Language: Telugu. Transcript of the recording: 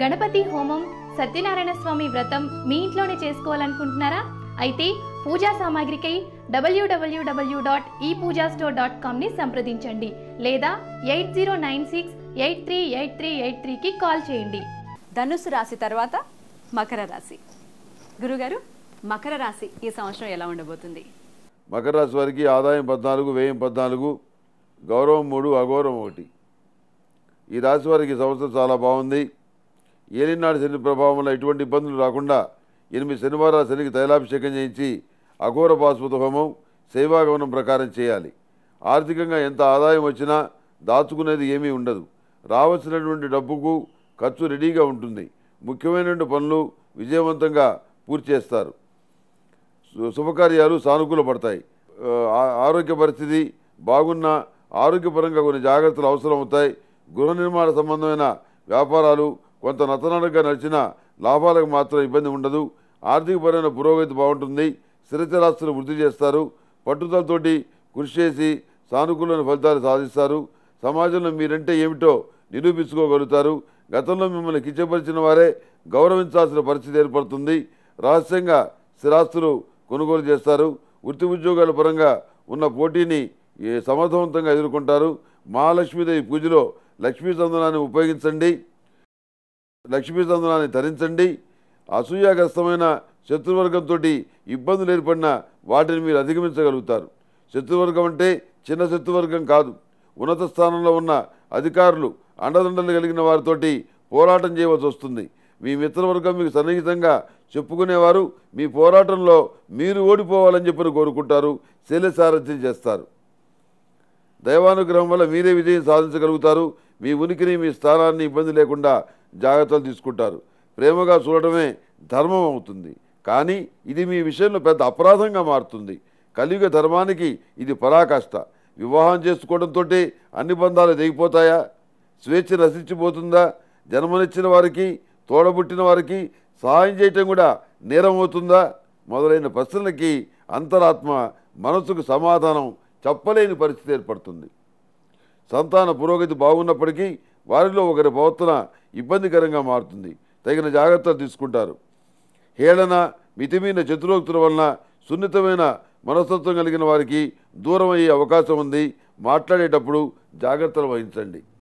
గణపతి హోమం సత్యనారాయణ స్వామి వ్రతం మీ ఇంట్లోనే చేసుకోవాలనుకుంటున్నారా? అయితే పూజా సామాగ్రికై డబ్ల్యూడబ్ల్యూడబ్ల్యూ డాట్ ఈ పూజా స్టోర్ డాట్ కామ్ని సంప్రదించండి లేదా eight zero nine six eight three eight three eight త్రీకి కాల్ చేయండి. ధనుసు రాశి తర్వాత మకర రాశి. గురుగారు మకర రాశి ఈ సంవత్సరం ఎలా ఉండబోతుంది? మకర రాశి వారికి ఆదాయం పద్నాలుగు వ్యయం పద్నాలుగు గౌరవం మూడు అగౌరవం ఒకటి. ఈ రాశి వారికి సంవత్సరం చాలా బాగుంది. ఏలినాడు శని ప్రభావం వల్ల ఎటువంటి ఇబ్బందులు రాకుండా ఎనిమిది శనివారాల శనికి తైలాభిషేకం చేయించి అఘోర పాశుపత హోమం సేవాగమనం ప్రకారం చేయాలి. ఆర్థికంగా ఎంత ఆదాయం వచ్చినా దాచుకునేది ఏమీ ఉండదు. రావాల్సినటువంటి డబ్బుకు ఖర్చు రెడీగా ఉంటుంది. ముఖ్యమైనటువంటి పనులు విజయవంతంగా పూర్తి చేస్తారు. శుభకార్యాలు సానుకూల పడతాయి. ఆ, ఆరోగ్య పరిస్థితి బాగున్న ఆరోగ్యపరంగా కొన్ని జాగ్రత్తలు అవసరం అవుతాయి గృహ నిర్మాణ సంబంధమైన వ్యాపారాలు కొంత నతనడగా నడిచిన లాభాలకు మాత్రం ఇబ్బంది ఉండదు. ఆర్థికపరమైన పురోగతి బాగుంటుంది. స్థిరచరాస్తులు వృద్ధి చేస్తారు. పట్టుదలతోటి కృషి చేసి సానుకూలమైన ఫలితాలు సాధిస్తారు. సమాజంలో మీరంటే ఏమిటో నిరూపించుకోగలుగుతారు. గతంలో మిమ్మల్ని కించపరిచిన వారే గౌరవించాల్సిన పరిస్థితి ఏర్పడుతుంది. రహస్యంగా స్థిరాస్తులు కొనుగోలు చేస్తారు. వృత్తి ఉద్యోగాల పరంగా ఉన్న పోటీని సమర్థవంతంగా ఎదుర్కొంటారు. మహాలక్ష్మీదేవి పూజలో లక్ష్మీ సందనాన్ని ఉపయోగించండి. లక్ష్మీచంద్రాన్ని ధరించండి అసూయాగ్రస్తమైన శత్రువర్గంతో ఇబ్బందులు ఏర్పడిన వాటిని మీరు అధిగమించగలుగుతారు. శత్రువర్గం అంటే చిన్న శత్రువర్గం కాదు. ఉన్నత స్థానంలో ఉన్న అధికారులు అండదండలు కలిగిన వారితోటి పోరాటం చేయవలసి వస్తుంది. మీ మిత్రవర్గం మీకు సన్నిహితంగా చెప్పుకునేవారు. మీ పోరాటంలో మీరు ఓడిపోవాలని చెప్పని కోరుకుంటారు. శైలసారథ్యం చేస్తారు. దైవానుగ్రహం వల్ల మీరే విజయం సాధించగలుగుతారు. మీ ఉనికిని మీ స్థానాన్ని ఇబ్బంది లేకుండా జాగ్రత్తలు తీసుకుంటారు. ప్రేమగా చూడటమే ధర్మం అవుతుంది. కానీ ఇది మీ విషయంలో పెద్ద అపరాధంగా మారుతుంది. కలియుగ ధర్మానికి ఇది పరాకాష్ట. వివాహం చేసుకోవడంతో అన్ని బంధాలు దిగిపోతాయా స్వేచ్ఛ నశించిపోతుందా? జన్మనిచ్చిన వారికి తోడబుట్టిన వారికి సహాయం చేయటం కూడా నేరం అవుతుందా? మొదలైన ప్రశ్నలకి అంతరాత్మ మనసుకు సమాధానం చెప్పలేని పరిస్థితి ఏర్పడుతుంది. సంతాన పురోగతి బాగున్నప్పటికీ వారిలో ఒకరి ప్రవర్తన ఇబ్బందికరంగా మారుతుంది. తగిన జాగ్రత్తలు తీసుకుంటారు. హేళన మితిమీన చతురోక్తుల వలన సున్నితమైన మనస్తత్వం కలిగిన వారికి దూరం అయ్యే అవకాశం ఉంది. మాట్లాడేటప్పుడు జాగ్రత్తలు వహించండి.